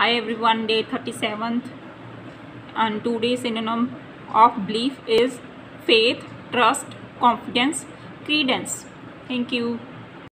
Hi everyone, day 37th and today's synonym of belief is faith, trust, confidence, credence. Thank you.